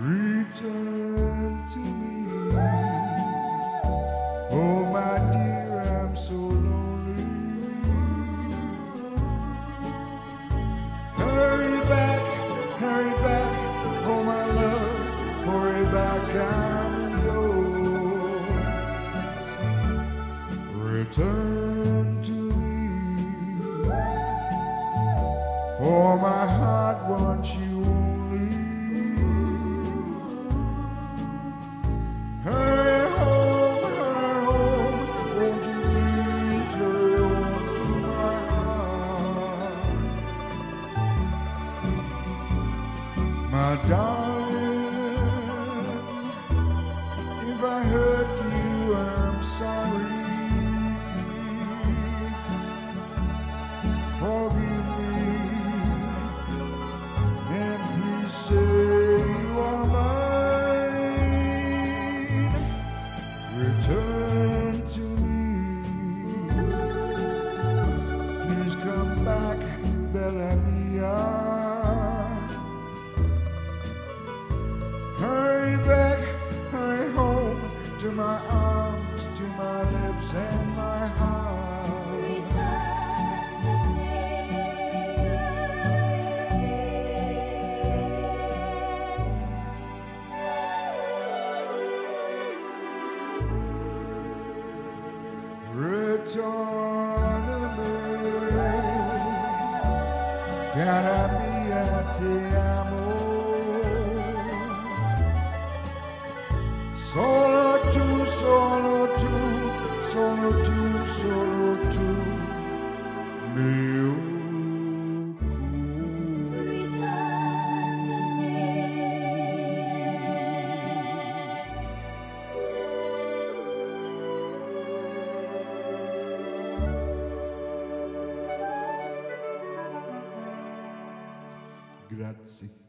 Return to me. Oh, my dear, I'm so lonely. Hurry back, hurry back, oh, my love, hurry back, I'm yours. Return to me. Oh, my heart wants you. My darling. If I hurt you, I'm sorry. Forgive me, and please say you are mine. Return to my arms, to my lips and my heart. Return to me, Return to me. Cara mia, te amo. Solo Grazie.